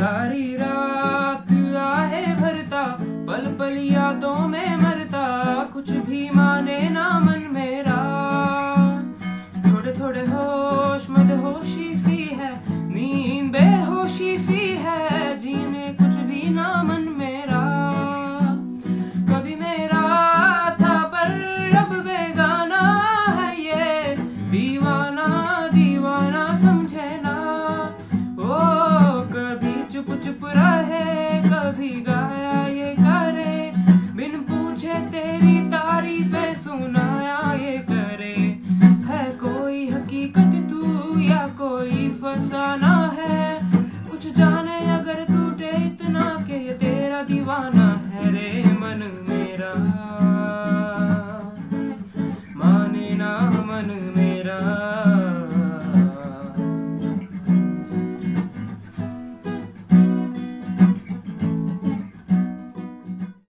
सारी रात आहे भरता पल पल यादों में मरता, कुछ भी माने ना मन मेरा। थोड़े थोड़े होश मत होशी सी कुछ बुरा है, कभी गाया ये करे। बिन पूछे तेरी तारीफें सुनाया ये करे। है कोई हकीकत तू या कोई फसाना है? कुछ जाने अगर टूटे इतना के ये तेरा दीवाना है रे मन मेरा।